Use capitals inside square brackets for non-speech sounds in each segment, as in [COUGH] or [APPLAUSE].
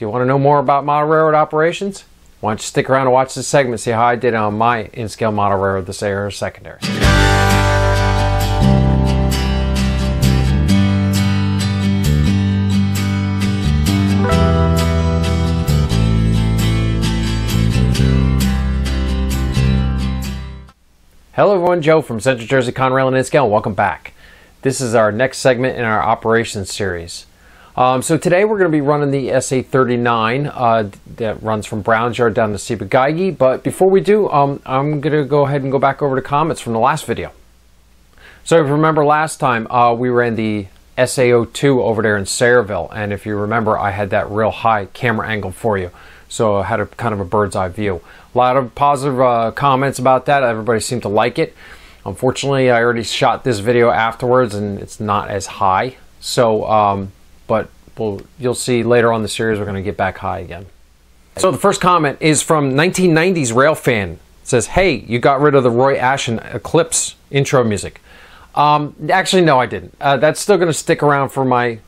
Do you want to know more about model railroad operations? Why don't you stick around and watch this segment, see how I did on my N-scale model railroad, the Seashore Secondary. Hello everyone, Joe from Central Jersey Conrail and N Scale. Welcome back. This is our next segment in our operations series. Um, so today we're going to be running the SA39 uh, that runs from Browns Yard down to Ciba-Geigy. But before we do, um, I'm going to go ahead and go back over to comments from the last video. So if you remember last time, uh, we ran the SA02 over there in Sayreville. And if you remember, I had that real high camera angle for you. So I had a kind of a bird's eye view. A lot of positive uh, comments about that. Everybody seemed to like it. Unfortunately, I already shot this video afterwards and it's not as high. So, um, but we'll, you'll see later on the series we're going to get back high again. So the first comment is from 1990s Rail Fan. It says, hey, you got rid of the Roy Ashen Eclipse intro music. Um, actually, no, I didn't. Uh, that's still going to stick around for my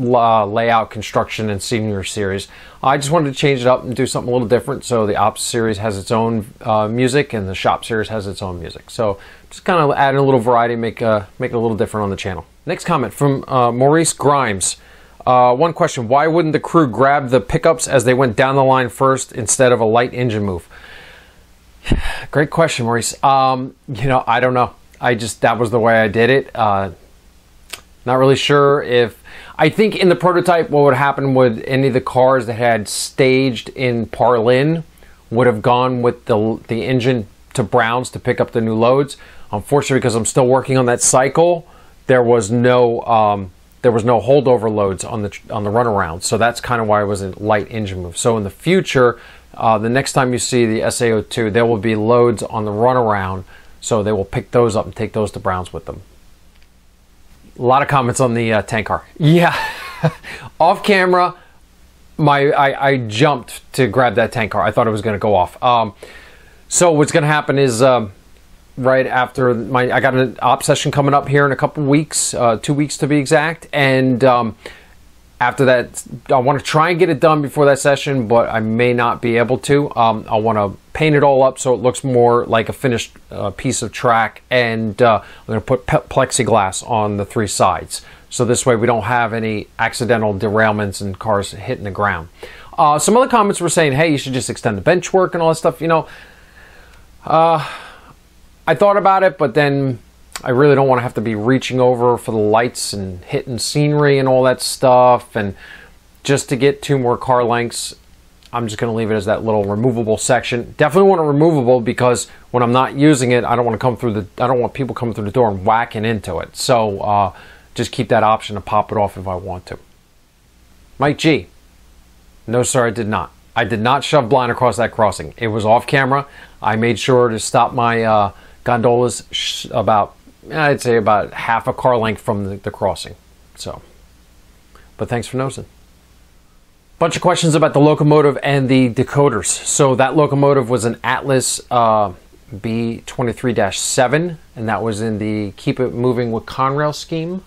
uh, layout, construction, and senior series. I just wanted to change it up and do something a little different. So the Ops series has its own uh, music, and the Shop series has its own music. So just kind of adding a little variety, make uh, make it a little different on the channel. Next comment from uh, Maurice Grimes. Uh, one question: Why wouldn't the crew grab the pickups as they went down the line first instead of a light engine move? [SIGHS] Great question, Maurice. Um, you know, I don't know. I just that was the way I did it. Uh, not really sure if I think in the prototype what would happen with any of the cars that had staged in Parlin would have gone with the the engine to Browns to pick up the new loads. Unfortunately, because I'm still working on that cycle, there was no um, there was no holdover loads on the on the runaround. So that's kind of why it was a light engine move. So in the future, uh, the next time you see the SA02, there will be loads on the runaround. So they will pick those up and take those to Browns with them. A lot of comments on the uh, tank car. [LAUGHS] Yeah, off camera, my I, I, jumped to grab that tank car. I thought it was going to go off. Um, so what's going to happen is um, right after my I got an op session coming up here in a couple weeks, uh, two weeks to be exact, and um, after that, I want to try and get it done before that session, but I may not be able to. Um, I want to paint it all up so it looks more like a finished uh, piece of track, and uh, I'm going to put plexiglass on the three sides. So this way we don't have any accidental derailments and cars hitting the ground. Uh, some other comments were saying, hey, you should just extend the bench work and all that stuff. You know, uh, I thought about it, but then I really don't want to have to be reaching over for the lights and hitting scenery and all that stuff. And just to get two more car lengths, I'm just going to leave it as that little removable section. Definitely want it removable because when I'm not using it, I don't want to come through the, I don't want people coming through the door and whacking into it. So uh, just keep that option to pop it off if I want to. Mike G. No, sir, I did not. I did not shove blind across that crossing. It was off camera. I made sure to stop my uh, gondolas about I'd say about half a car length from the, the crossing. So, but thanks for noticing. Bunch of questions about the locomotive and the decoders. So that locomotive was an Atlas uh, B23-7, and that was in the Keep It Moving with Conrail scheme.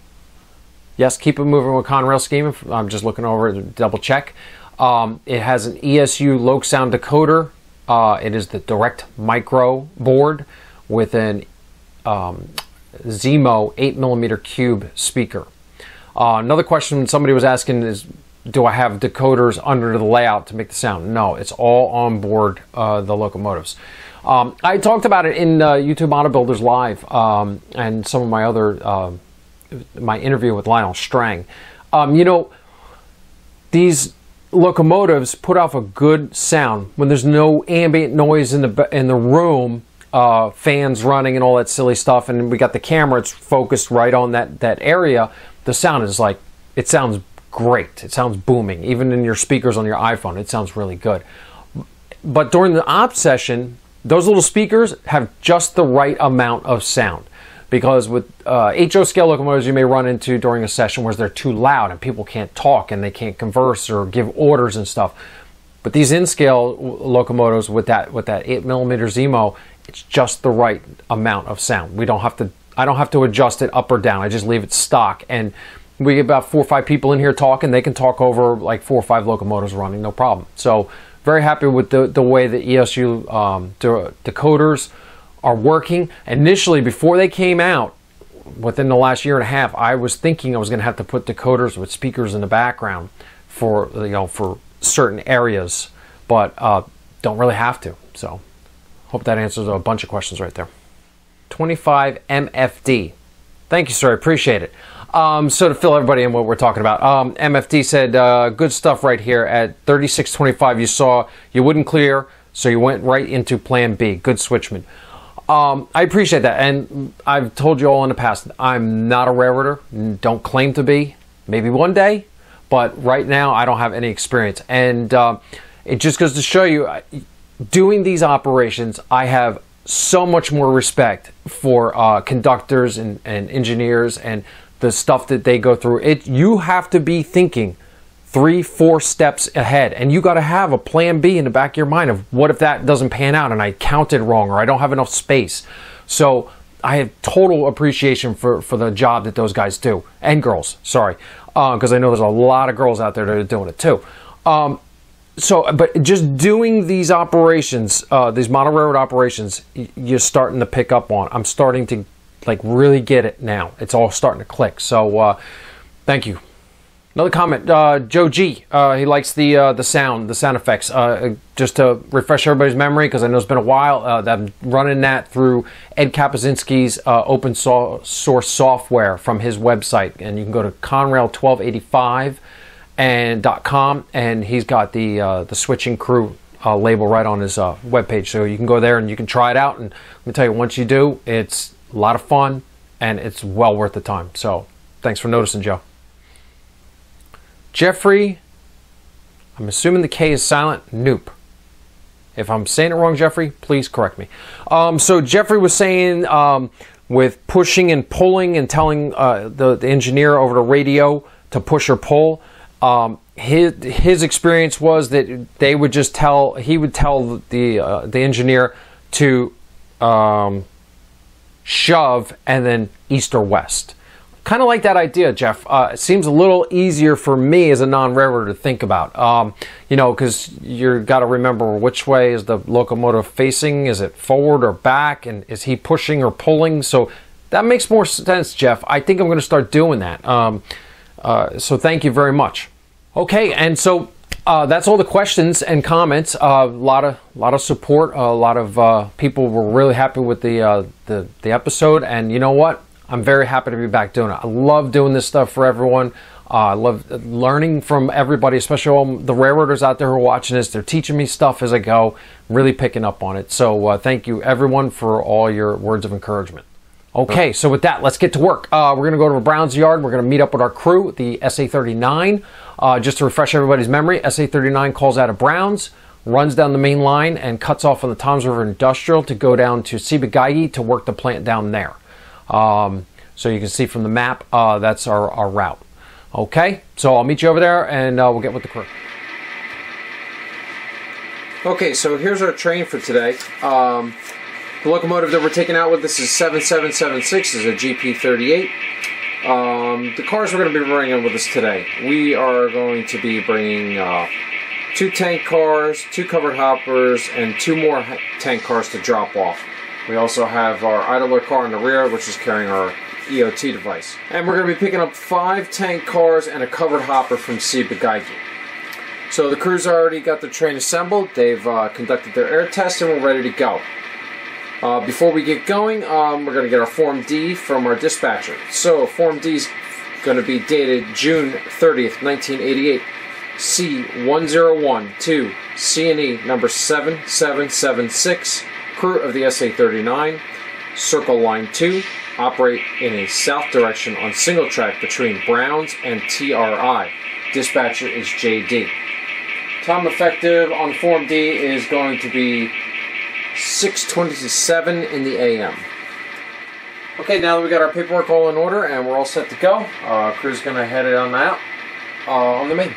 Yes, Keep It Moving with Conrail scheme. I'm just looking over to double check. Um, it has an ESU LokSound decoder. Uh, it is the direct micro board with an um, Zemo 8 millimeter cube speaker. Uh, another question somebody was asking is, do I have decoders under the layout to make the sound? No, it's all on board uh, the locomotives. Um, I talked about it in uh, YouTube Layout Builders Live um, and some of my other, uh, my interview with Lionel Strang. Um, you know, these locomotives put off a good sound when there's no ambient noise in the in the room uh, fans running and all that silly stuff, and we got the camera. It's focused right on that that area. The sound is like it sounds great. It sounds booming. Even in your speakers on your iPhone, it sounds really good. But during the op session, those little speakers have just the right amount of sound. Because with uh, HO scale locomotives, you may run into during a session where they're too loud and people can't talk and they can't converse or give orders and stuff. But these N-scale locomotives with that with that 8 millimeter Zemo, it's just the right amount of sound. We don't have to I don't have to adjust it up or down. I just leave it stock and we get about four or five people in here talking. They can talk over like four or five locomotives running, no problem. So very happy with the, the way the ESU um, de- decoders are working. Initially, before they came out, within the last year and a half, I was thinking I was going to have to put decoders with speakers in the background for you know for certain areas, but uh, don't really have to. So hope that answers a bunch of questions right there. 25 MFD. Thank you, sir. I appreciate it. Um, so to fill everybody in what we're talking about, um, MFD said, uh, good stuff right here at 3625. You saw you wouldn't clear, so you went right into plan B. Good switchman. Um, I appreciate that. And I've told you all in the past, I'm not a railroader, don't claim to be. Maybe one day, but right now I don't have any experience. And uh, it just goes to show you, doing these operations, I have so much more respect for uh, conductors and, and engineers and the stuff that they go through. It you have to be thinking three, four steps ahead, and you got to have a plan B in the back of your mind of what if that doesn't pan out and I counted wrong or I don't have enough space. So I have total appreciation for for the job that those guys do and girls. Sorry, because uh, I know there's a lot of girls out there that are doing it too. Um, so, but just doing these operations, uh, these model railroad operations, you're starting to pick up on. I'm starting to like really get it now. It's all starting to click. So uh, thank you. Another comment, uh, Joe G. Uh, he likes the uh, the sound, the sound effects. Uh, just to refresh everybody's memory, because I know it's been a while. Uh, I'm running that through Ed Kapuzinski's uh, open so- source software from his website, and you can go to Conrail1285 and .com, and he's got the uh, the switching crew uh, label right on his uh, webpage. So you can go there and you can try it out. And let me tell you, once you do, it's a lot of fun, and it's well worth the time. So thanks for noticing, Joe. Jeffrey, I'm assuming the K is silent. Nope. If I'm saying it wrong, Jeffrey, please correct me. Um, so Jeffrey was saying um, with pushing and pulling and telling uh, the, the, engineer over the radio to push or pull. Um, his his experience was that they would just tell he would tell the uh, the engineer to um, shove, and then east or west. Kind of like that idea, Jeff. Uh, it seems a little easier for me as a non-railroader to think about. Um, you know, because you've got to remember which way is the locomotive facing. Is it forward or back? And is he pushing or pulling? So that makes more sense, Jeff. I think I'm going to start doing that. Um, uh, so thank you very much. Okay, and so uh, that's all the questions and comments. A uh, lot of lot of support. A lot of uh, people were really happy with the, uh, the the episode, and you know what? I'm very happy to be back doing it. I love doing this stuff for everyone. Uh, I love learning from everybody, especially all the railroaders out there who are watching this. They're teaching me stuff as I go, really picking up on it. So thank you, everyone, for all your words of encouragement. Okay, so with that, let's get to work. Uh, we're going to go to Brown's Yard. We're going to meet up with our crew, the SA 39. Uh, just to refresh everybody's memory, SA 39 calls out of Brown's, runs down the main line, and cuts off on the Toms River Industrial to go down to Ciba-Geigy to work the plant down there. Um, so you can see from the map, uh, that's our, our route. Okay, so I'll meet you over there and uh, we'll get with the crew. Okay, so here's our train for today. Um, the locomotive that we're taking out with this is 7776, is a GP38. Um, the cars we're going to be bringing with us today, we are going to be bringing uh, two tank cars, two covered hoppers, and two more tank cars to drop off. We also have our idler car in the rear, which is carrying our EOT device. And we're going to be picking up five tank cars and a covered hopper from Ciba-Geigy. So the crew's already got the train assembled, they've uh, conducted their air test, and we're ready to go. Uh, before we get going, um, we're going to get our Form D from our dispatcher. So, Form D is going to be dated June 30th, 1988. C101 to C&E number 7776, crew of the SA-39, Circle Line 2, operate in a south direction on single track between Browns and TRI. Dispatcher is JD. Time effective on Form D is going to be 627 in the AM. Okay, now that we got our paperwork all in order and we're all set to go, uh, crew's going to head it on out uh, on the main.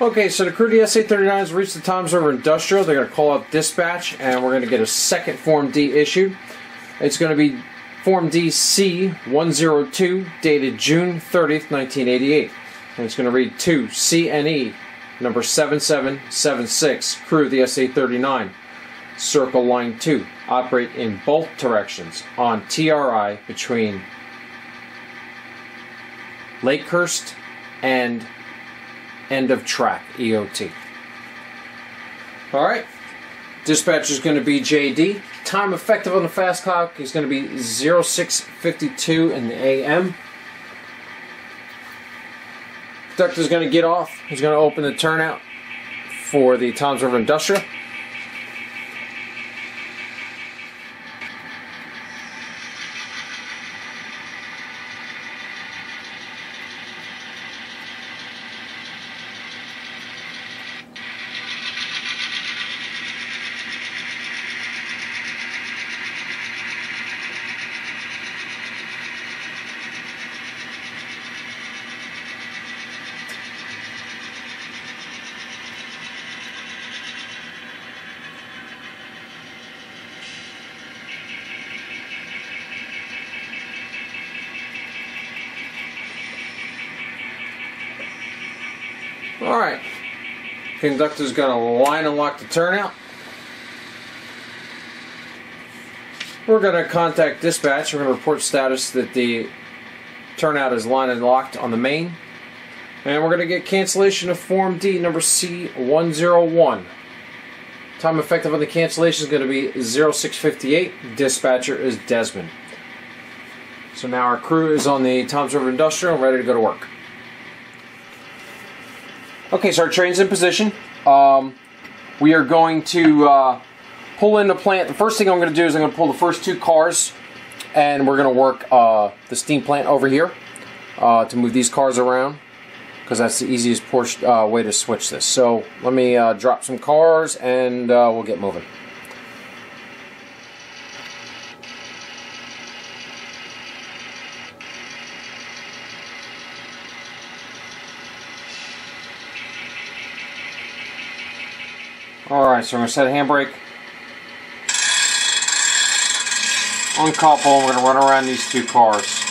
Okay, so the crew of the SA-39 has reached the Toms River Industrial. They're going to call up dispatch, and we're going to get a second Form D issued. It's going to be Form D C-102, dated June 30th, 1988. And it's going to read to CNE, number 7776, crew of the SA-39. Circle Line 2, operate in both directions on TRI between Lakehurst and end of track EOT. All right. Dispatch is going to be JD. Time effective on the fast clock is going to be 0652 in the AM. Conductor is going to get off. He's going to open the turnout for the Toms River Industrial. All right. Conductor's going to line and lock the turnout. We're going to contact dispatch. We're going to report status that the turnout is line and locked on the main. And we're going to get cancellation of Form D number C101. Time effective on the cancellation is going to be 0658. Dispatcher is Desmond. So now our crew is on the Toms River Industrial ready to go to work. Okay, so our train's in position. Um, we are going to uh, pull in the plant. The first thing I'm going to do is I'm going to pull the first two cars and we're going to work uh, the steam plant over here uh, to move these cars around because that's the easiest uh, way to switch this. So let me uh, drop some cars and uh, we'll get moving. Alright, so we're going to set a handbrake. Uncouple, and we're going to run around these two cars.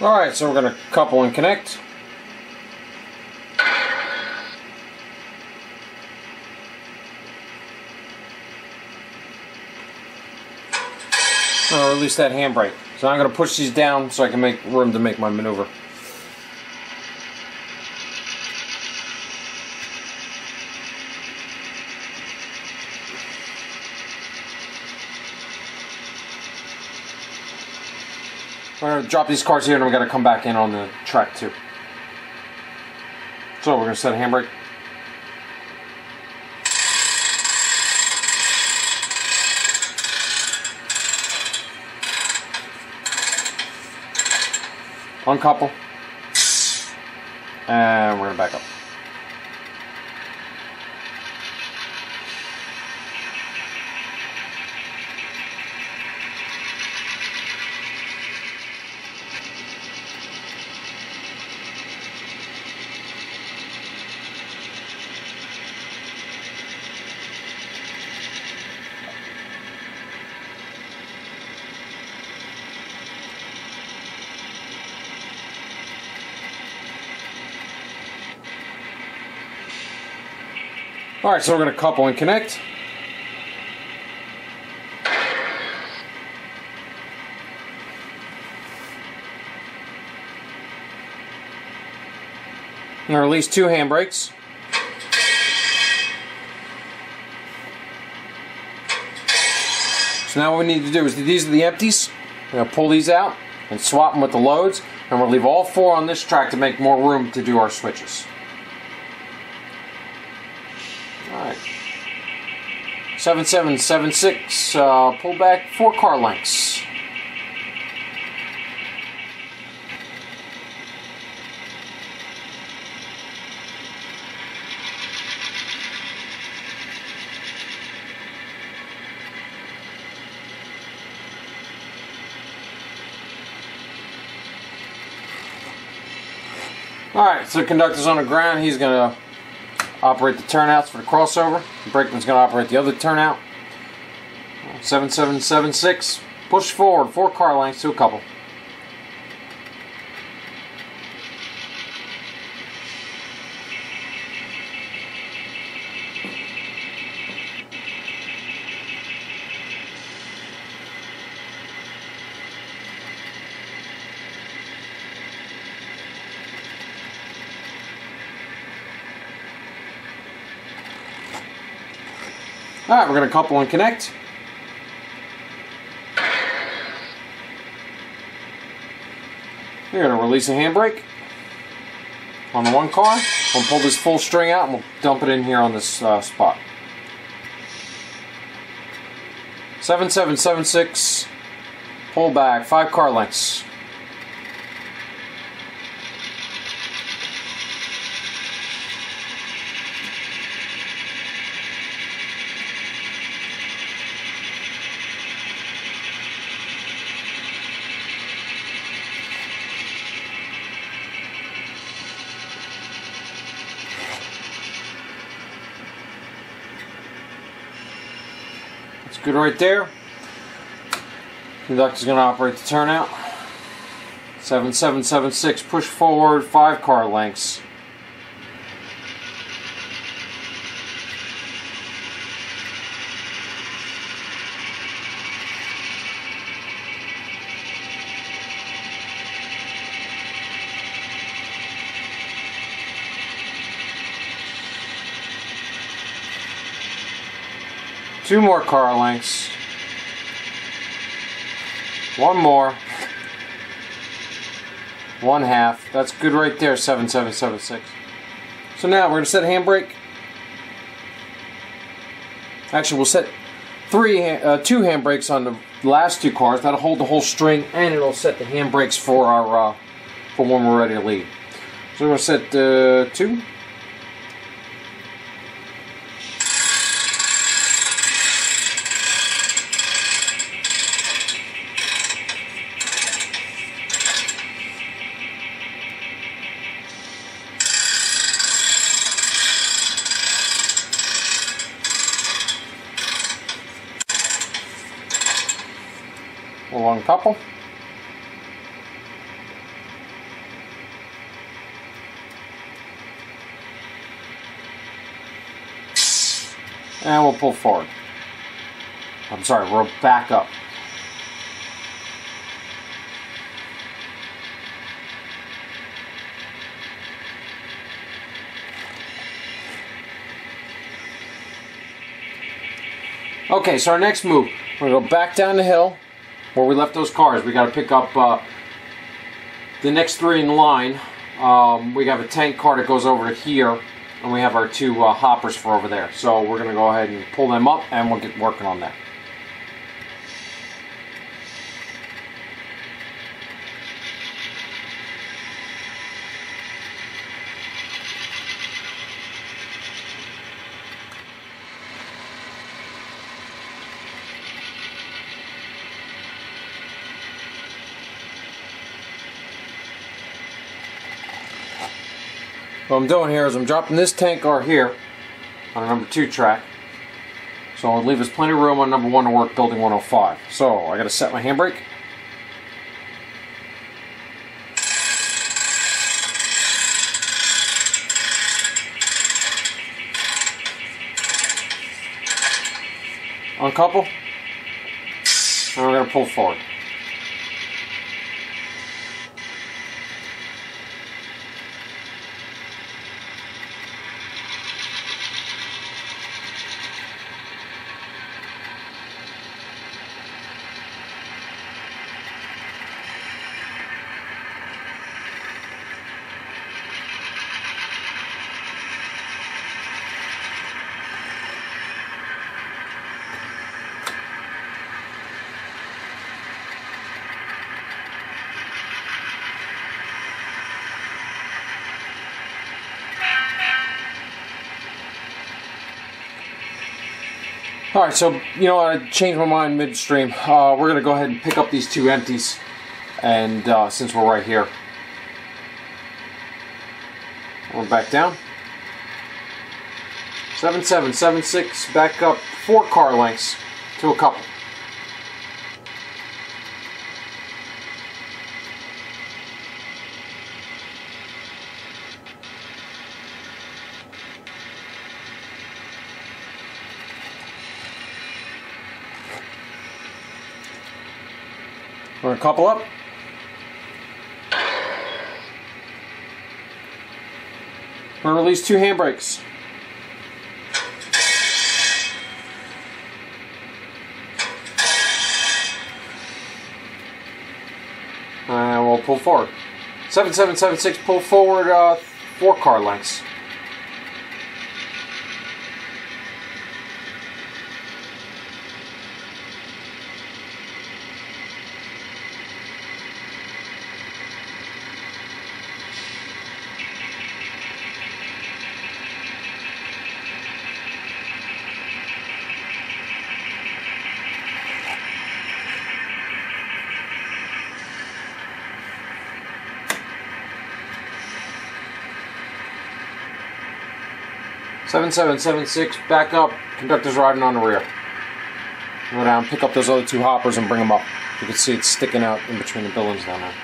Alright, so we're going to couple and connect. Release that handbrake. So I'm going to push these down so I can make room to make my maneuver. Drop these cars here and we're going to come back in on the track too. So we're to set a handbrake. Uncouple. And we're to back up. All right, so we're going to couple and connect. and release two handbrakes. So now what we need to do is these are the empties. We're going to pull these out and swap them with the loads. And we'll leave all four on this track to make more room to do our switches. 7776, uh, pull back four car lengths. Alright, so the conductor's on the ground. He's going to operate the turnouts for the crossover. The brakeman's going to operate the other turnout. 7776. Push forward, four car lengths to a couple. We're going to couple and connect. We're going to release a handbrake on the one car. We'll pull this full string out and we'll dump it in here on this uh, spot. 7776, pull back, five car lengths. Good right there. Conductor's going to operate the turnout. 7776, push forward, five car lengths. Two more car lengths. One more. One half. That's good right there, 7776. So now we're going to set handbrake. Actually, we'll set three, uh, two handbrakes on the last two cars. That'll hold the whole string, and it'll set the handbrakes for our uh, for when we're ready to leave. So we're going to set uh, two. one couple. And we'll pull forward. I'm sorry, we'll back up. Okay, so our next move, we're going to go back down the hill, where we left those cars. We got to pick up uh, the next three in line. Um, we have a tank car that goes over to here, and we have our two uh, hoppers for over there. So we're going to go ahead and pull them up, and we'll get working on that. I'm doing here is I'm dropping this tank car here on a number 2 track. So I'll leave us plenty of room on number 1 to work building 105. So I got to set my handbrake. Uncouple. And we're to pull forward. All right, so you know I changed my mind midstream. Uh, we're gonna go ahead and pick up these two empties, and uh, since we're right here, we're back down. Seven seven seven six. Back up four car lengths to a couple. Couple up. We're gonna release two handbrakes. And we'll pull forward. 7776, pull forward uh, four car lengths. Seven seven seven six. Back up. Conductor's riding on the rear. Go down. Pick up those other two hoppers and bring them up. You can see it's sticking out in between the buildings down there.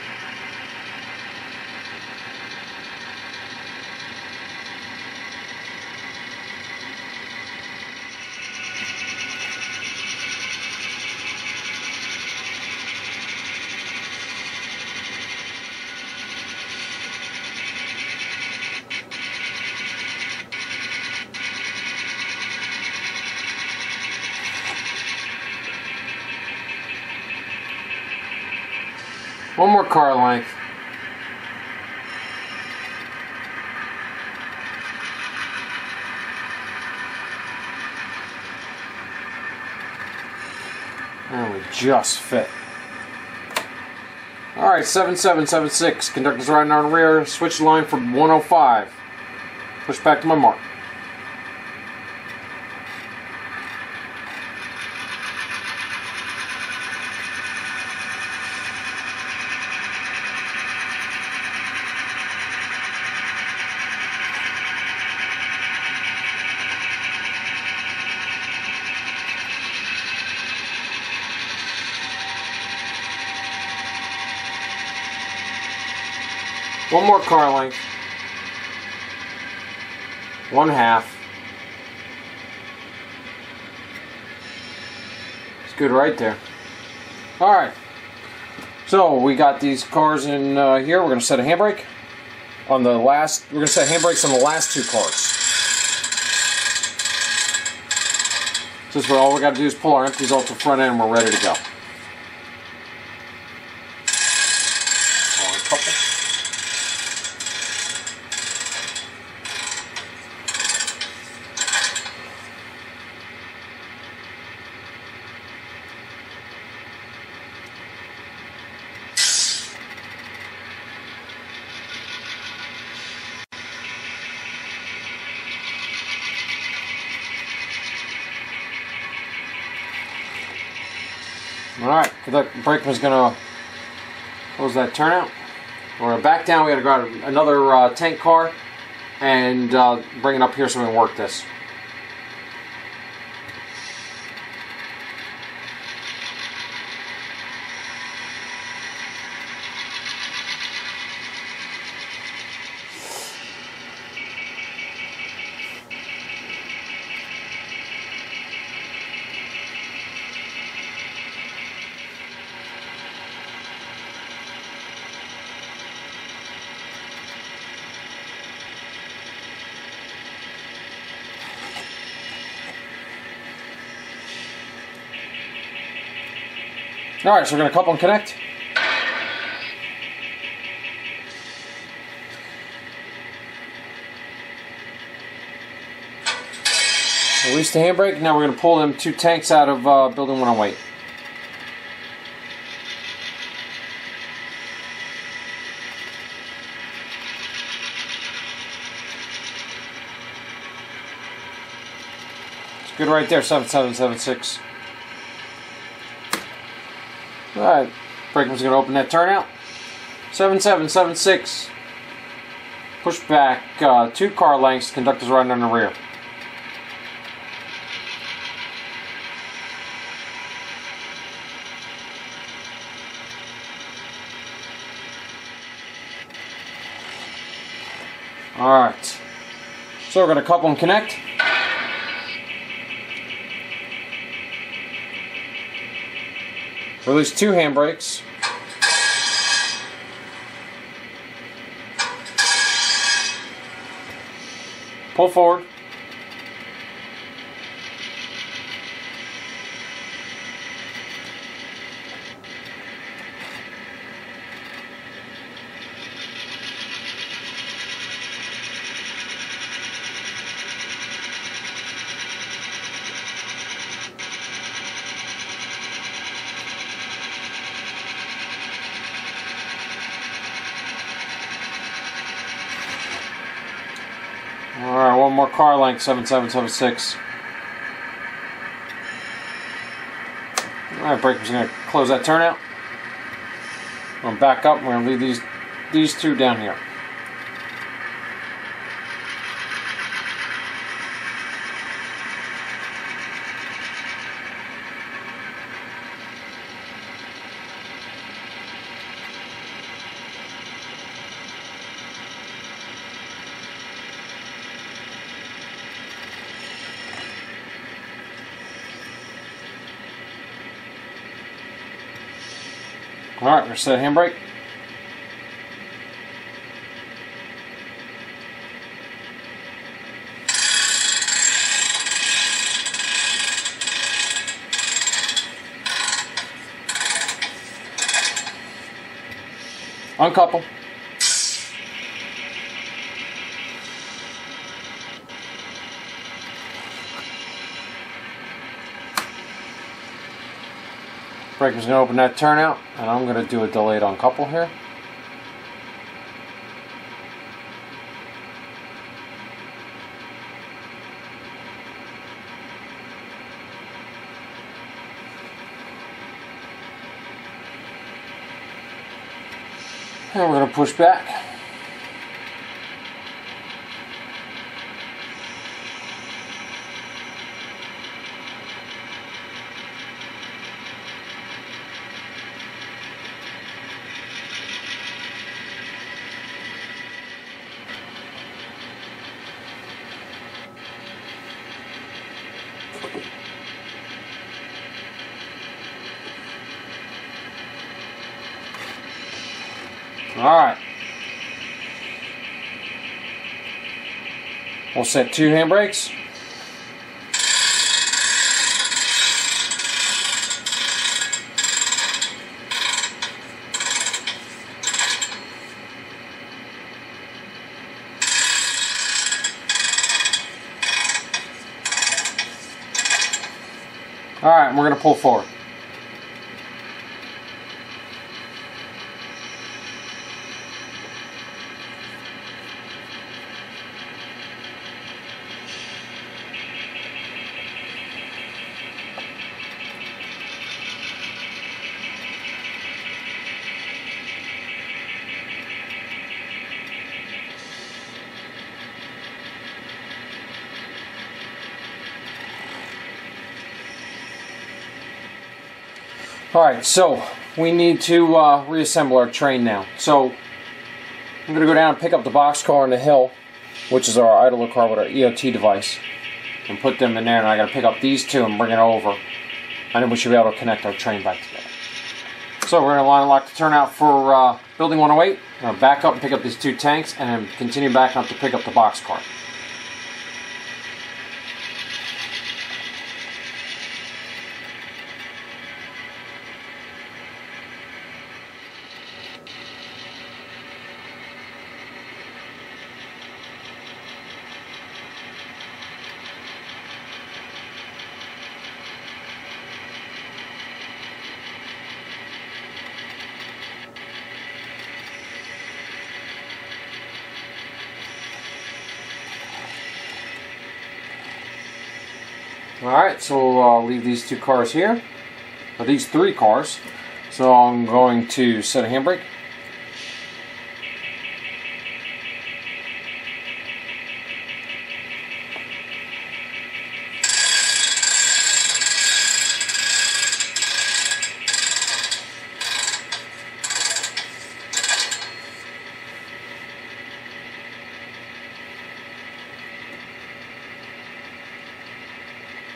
Car length. And we just fit. Alright, 7776. Conductor's riding on rear. Switch line for 105. Push back to my mark. One more car length. One half. It's good right there. Alright. So we got these cars in uh, here. We're going to set a handbrake on the last. We're going to set handbrakes on the last two cars. What all we got to do is pull our empties off the front end and we're ready to go. All right, the brakeman's gonna close that turnout. We're back down. We gotta grab another uh, tank car and uh, bring it up here so we can work this. All right, so we're gonna couple and connect. Release the handbrake. Now we're gonna pull them two tanks out of uh, building 108. Good right there, 7776. Alright, brakeman's going to open that turnout. 7776. Push back uh, two car lengths, conductor's riding on the rear. Alright. So we're going to couple and connect. Release two handbrakes. Pull forward. Alright, car 7776. Alright, brakeman's gonna close that turnout. I'm gonna back up, we're gonna leave these these two down here. Alright, we're set handbrake. Uncouple. Brakeman's going to open that turnout, and I'm going to do a delayed uncouple here. And we're going to push back. Alright. We'll set two handbrakes. Alright, we're going to pull forward. Alright, so we need to uh, reassemble our train now. So I'm going to go down and pick up the box car on the hill, which is our idler car with our EOT device, and put them in there. And I got to pick up these two and bring it over, and then we should be able to connect our train back together. So we're going to line lock the turnout for uh, building 108. I'm going to back up and pick up these two tanks, and then continue backing up to pick up the box car. Alright, so I'll leave these two cars here, or these three cars. So I'm going to set a handbrake.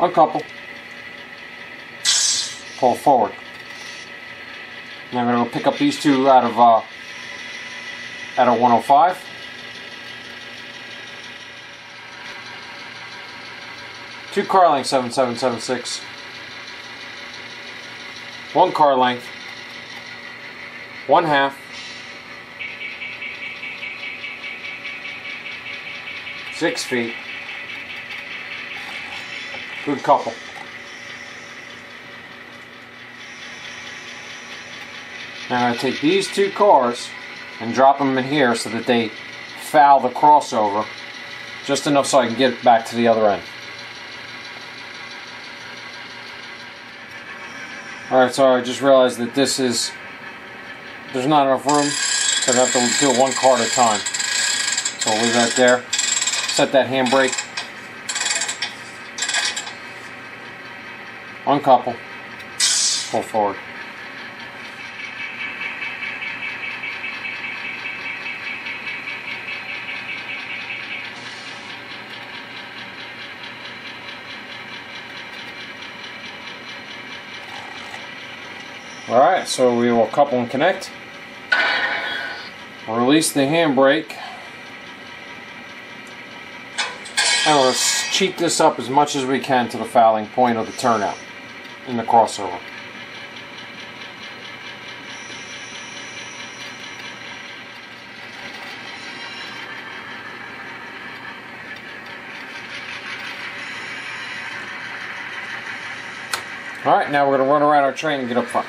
Uncouple, pull forward. And I'm going to pick up these two out of uh, out of 105. Two car length 7776. One car length. One half. Six feet. Good couple. Now to take these two cars and drop them in here so that they foul the crossover just enough so I can get back to the other end. Alright, so I just realized that this is, there's not enough room, so I have to do it one car at a time. So I'll leave that there. Set that handbrake. Uncouple, pull forward. Alright, so we will couple and connect. Release the handbrake. And we'll cheat this up as much as we can to the fouling point of the turnout in the crossover. Alright, now we're going to run around our train and get up front.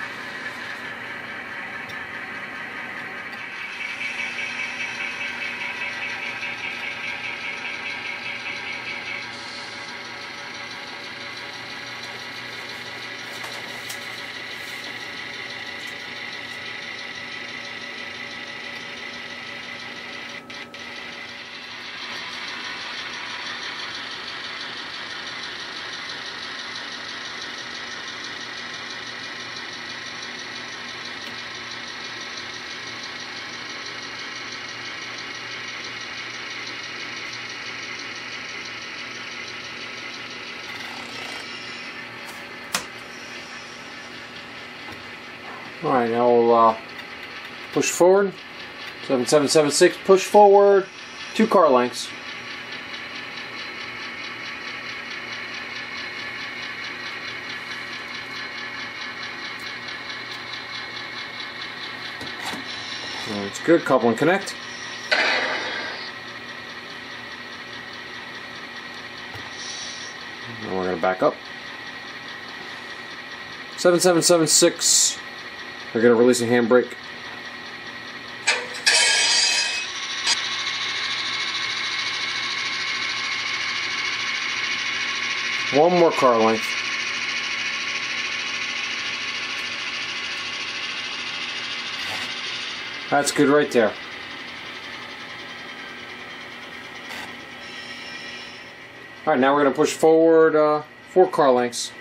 Alright, now we'll uh, push forward. 7776, push forward, two car lengths. it's good, couple and connect. And we're going to back up. 7776 we're going to release a handbrake. One more car length. That's good right there. Alright, now we're going to push forward uh, four car lengths.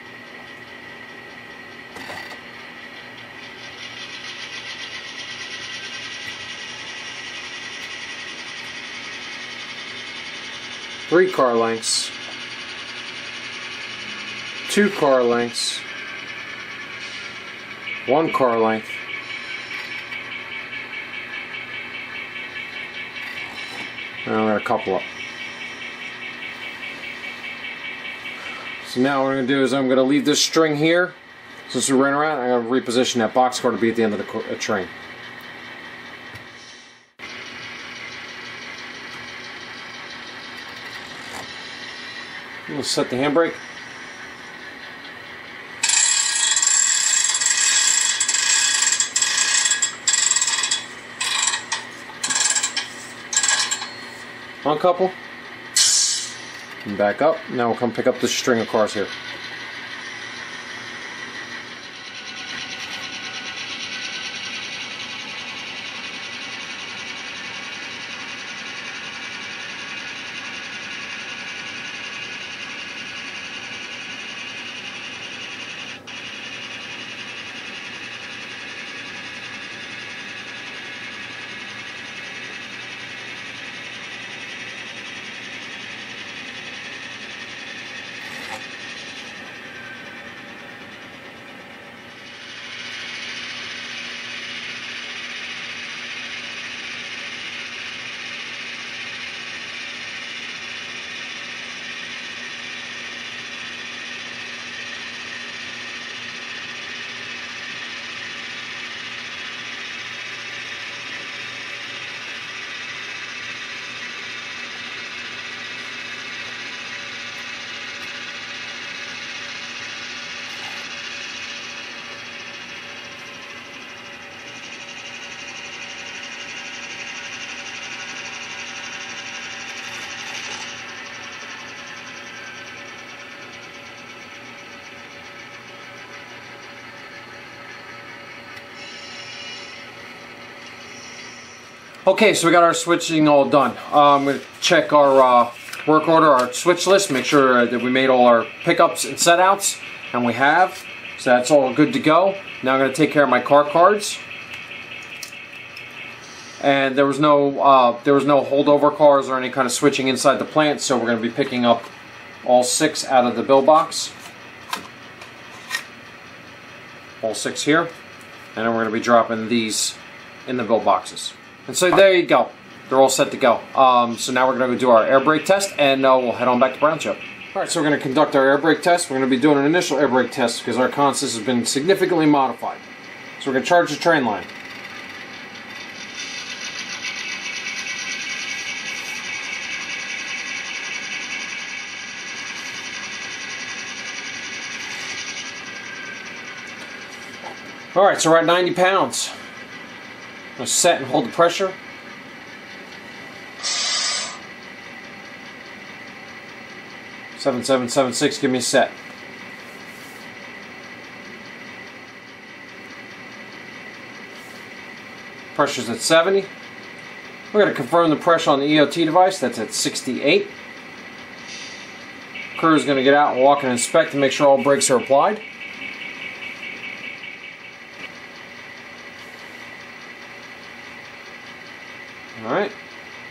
Three car lengths, two car lengths, one car length, and I'm going to couple up. So now what I'm going to do is I'm going to leave this string here. Since we ran around, I'm going to reposition that box car to be at the end of the uh, train. We'll set the handbrake. Uncouple. And back up. Now we'll come pick up the string of cars here. Okay, so we got our switching all done. Uh, I'm to check our uh, work order, our switch list, make sure that we made all our pickups and setouts, and we have. So that's all good to go. Now I'm going to take care of my car cards. And there was no uh, there was no holdover cars or any kind of switching inside the plant, so we're going to be picking up all six out of the bill box. All six here. And then we're going to be dropping these in the bill boxes. And so there you go. They're all set to go. Um, so now we're going to do our air brake test and uh, we'll head on back to Brown Show. Alright, so we're going to conduct our air brake test. We're going to be doing an initial air brake test because our consist has been significantly modified. So we're going to charge the train line. Alright, so we're at 90 pounds. To set and hold the pressure. Seven seven seven six. Give me a set. Pressure's at 70. We're going to confirm the pressure on the EOT device. That's at 68. Crew is going to get out and walk and inspect to make sure all brakes are applied. Alright.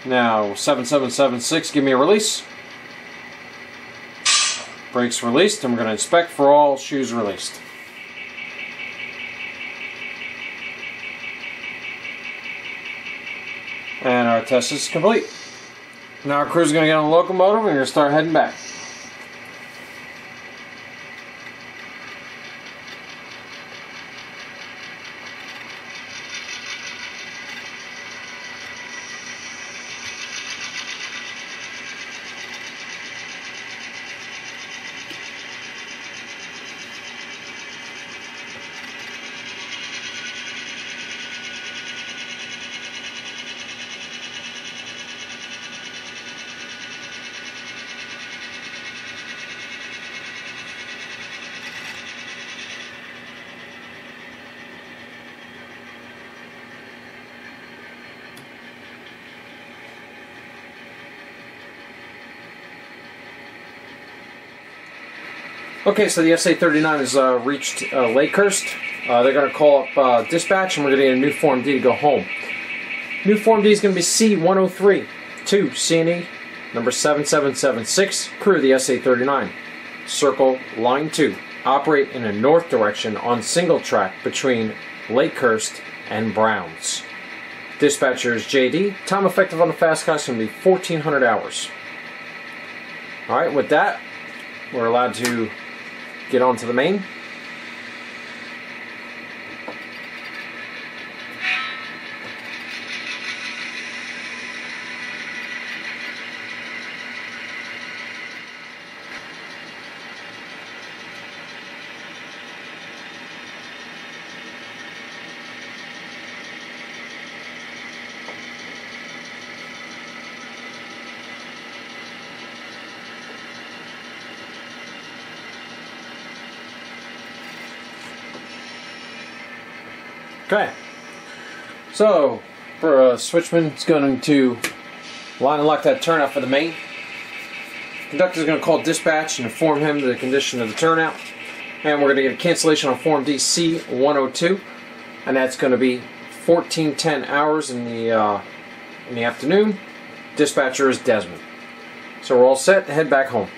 Now, 7776, give me a release. Brakes released, and we're going to inspect for all shoes released. And our test is complete. Now our crew's going to get on the locomotive and we're going to start heading back. Okay, so the SA-39 has uh, reached uh, Lakehurst. Uh, they're going to call up uh, dispatch, and we're going to get a new Form D to go home. New Form D is going to be C-103 to C&E number 7776, crew the SA-39. Circle line 2. Operate in a north direction on single track between Lakehurst and Browns. Dispatcher is JD. Time effective on the fast car is going to be 1400 hours. Alright, with that, we're allowed to get onto the main. Okay. So, for a switchman, it's going to line and lock that turnout for the main. Conductor is going to call dispatch and inform him the condition of the turnout. And we're going to get a cancellation on Form DC 102. And that's going to be 1410 hours in the, uh, in the afternoon. Dispatcher is Desmond. So we're all set to head back home.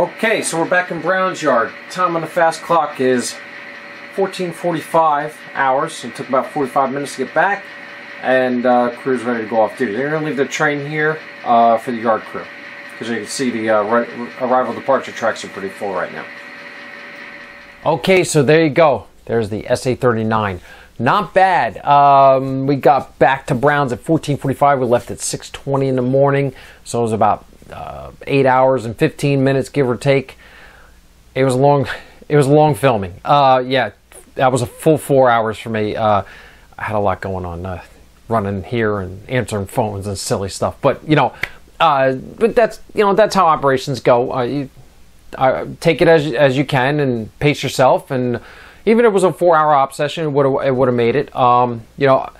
Okay, so we're back in Brown's Yard. Time on the fast clock is 14:45 hours. It took about 45 minutes to get back, and uh, crew's ready to go off duty. They're going to leave the train here uh, for the yard crew, because you can see the uh, arrival departure tracks are pretty full right now. Okay, so there you go. There's the SA39. Not bad. Um, we got back to Browns at 14:45. We left at 6:20 in the morning, so it was about uh, eight hours and 15 minutes, give or take. It was a long. [LAUGHS] It was long filming. Uh, yeah, that was a full four hours for me. Uh, I had a lot going on, uh, running here and answering phones and silly stuff. But you know, uh, but that's you know that's how operations go. Uh, you, take it as as you can and pace yourself and even if it was a four hour op session, it would it would have made it. Um, you know,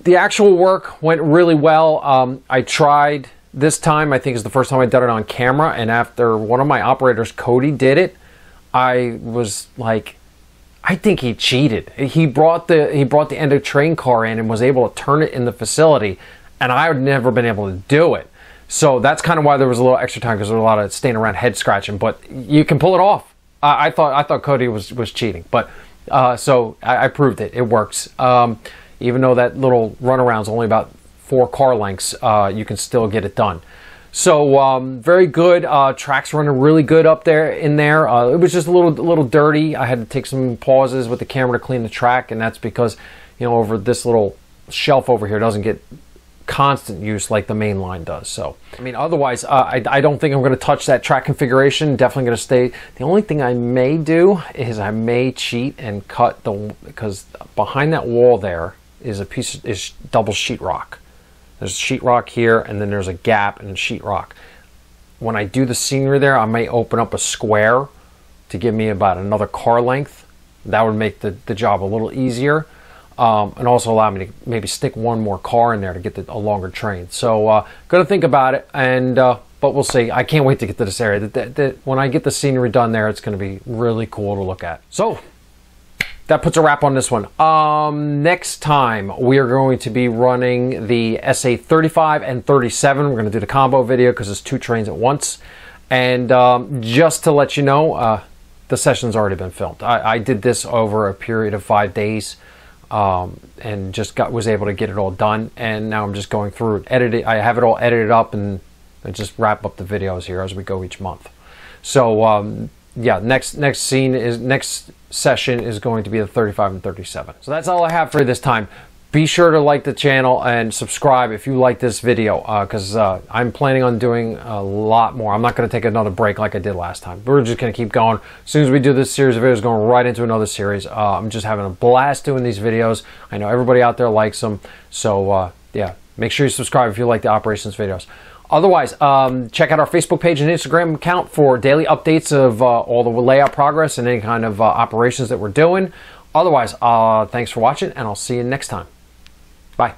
the actual work went really well. Um, I tried this time. I think is the first time I've done it on camera, and after one of my operators, Cody, did it, I was like. I think he cheated. He brought the he brought the end of train car in and was able to turn it in the facility, and I had never been able to do it. So that's kind of why there was a little extra time because there was a lot of staying around head scratching. But you can pull it off. I, I thought I thought Cody was was cheating, but uh, so I, I, proved it. It works. Um, even though that little runaround is only about four car lengths, uh, you can still get it done. So um, very good. Uh, tracks running really good up there in there. Uh, it was just a little little dirty. I had to take some pauses with the camera to clean the track, and that's because you know over this little shelf over here doesn't get constant use like the main line does. So, I mean, otherwise, uh, I, I, don't think I'm going to touch that track configuration. Definitely going to stay. The only thing I may do is I may cheat and cut the because behind that wall there is a piece is double sheetrock. There's sheetrock here, and then there's a gap and sheetrock. When I do the scenery there, I may open up a square to give me about another car length. That would make the, the job a little easier um, and also allow me to maybe stick one more car in there to get the, a longer train. So, uh, to think about it, and uh, but we'll see. I can't wait to get to this area. The, when I get the scenery done there, it's to be really cool to look at. So, that puts a wrap on this one. Um, next time, we are going to be running the SA35 and 37. We're going to do the combo video because it's two trains at once. And um, just to let you know, uh, the session's already been filmed. I, I did this over a period of five days um, and just got was able to get it all done. And now I'm just going through it, edit it. I have it all edited up and I just wrap up the videos here as we go each month. So um, yeah, next next scene is next session is going to be the 35 and 37. So that's all I have for this time be sure to like the channel and subscribe if you like this video because uh, uh, I'm planning on doing a lot more. I'm not going to take another break like I did last time. We're just going to keep going. As soon as we do this series of videos, going right into another series. Uh, I'm just having a blast doing these videos. I know everybody out there likes them. So uh, yeah, make sure you subscribe if you like the operations videos. Otherwise, um, check out our Facebook page and Instagram account for daily updates of uh, all the layout progress and any kind of uh, operations that we're doing. Otherwise, thanks for watching, and I'll see you next time. Bye.